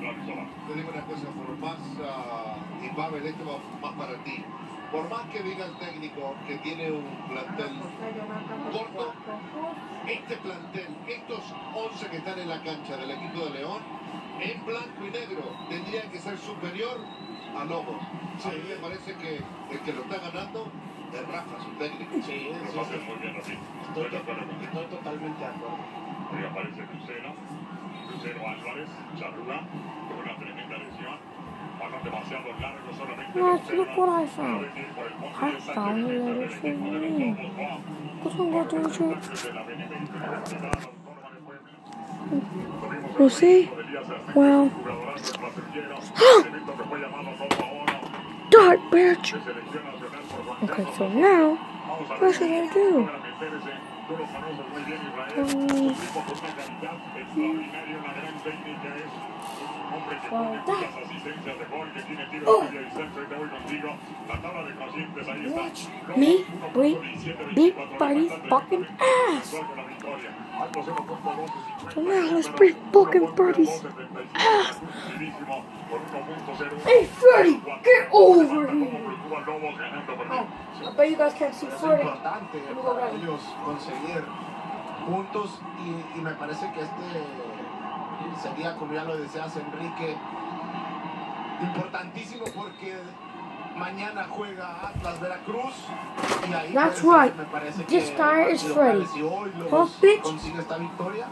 Te digo una cosa, por más, ah, y Pavel, esto va más para ti. Por más que diga el técnico que tiene un plantel corto, este plantel, estos 11 que están en la cancha del equipo de León, en blanco y negro, tendrían que ser superior a Lobos. A mí me parece que el que lo está ganando es Rafa, su técnico. Sí, Lo sí, hace sí. muy bien, Rafita. Estoy, totalmente de acuerdo. Ahí aparece Crucero. Crucero Álvarez, Charrúa, con una tremenda lesión. Balón demasiado largo solamente. What? Crucero. Look what I found. venir por el fondo I found a letter for equipo de los me. What's wrong with the shirt? Desde la Benemérita Universidad Autónoma de Puebla. Tuvimos el You see? registro de Elías Hernández, Well. jugadorazo del patrullero. Elemento que fue llamado como a oro Die, bitch! de selección nacional por Juan Okay, so now, what should I do? Watch me 1.17, break Big Buddy's fucking ass. gol con la victoria. Alto 0.12, 50, So now let's 0, break fucking 1.12, Buddy's ass. rapidísimo, por 1.01. Hey, Freddy, get over here. Mí. I bet you guys can't see Es importante para ellos conseguir puntos y, y me parece que este sería, como ya lo deseas, Enrique, importantísimo porque mañana juega Atlas Veracruz y ahí That's right. me parece This que guy is Freddy. clave. Si hoy consigue esta victoria,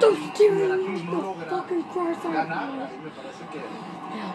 Don't y dare Veracruz no logra fucking cross on ganar, me. ahí me parece que Yeah,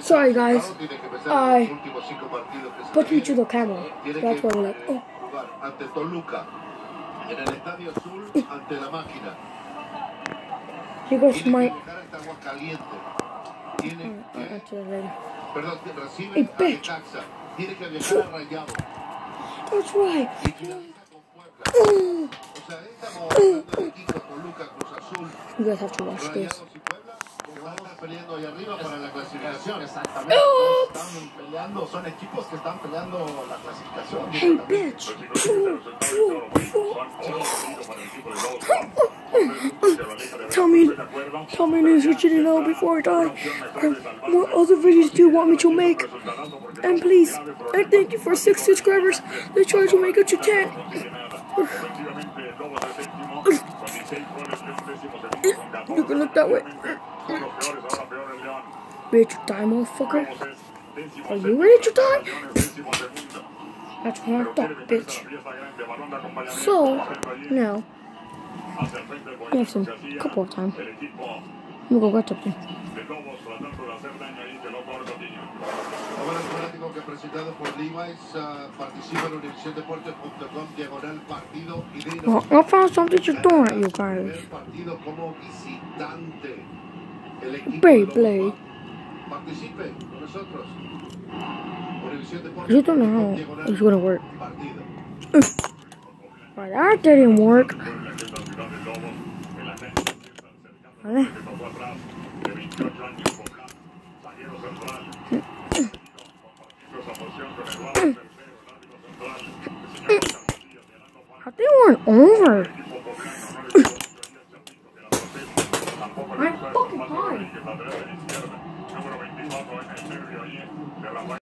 Sorry, guys. I Put me to the camera. That's why I'm like, oh. Here goes my. Hey, bitch. That's right. You guys have to watch this. Peleando ahí arriba para la clasificación. Exactamente, todos están peleando, son equipos que están peleando la clasificación. Hey, bitch. Los cinco primeros resultados de oro bonito son oro bonito para el equipo de Lobos. ¿no? Tell me- ¿Estoy de acuerdo? Tell me news what you need to know before I die. And what other videos do you want me to make? And please, and thank you for six subscribers. Let's try to make it to ten. Ofensivamente, Lobos es séptimo, con 16 goles, es décimo segundo con 14. You can look that way. León. Bitch, die, motherfucker. Are you segundo, ready to die? That's what I thought, bitch. So, now, have some couple of time. equipo I'm gonna go get something. Well, I found something to throw at you guys. Beyblade. You don't know how it's gonna work. But that didn't work. Puebla, que es la ciudad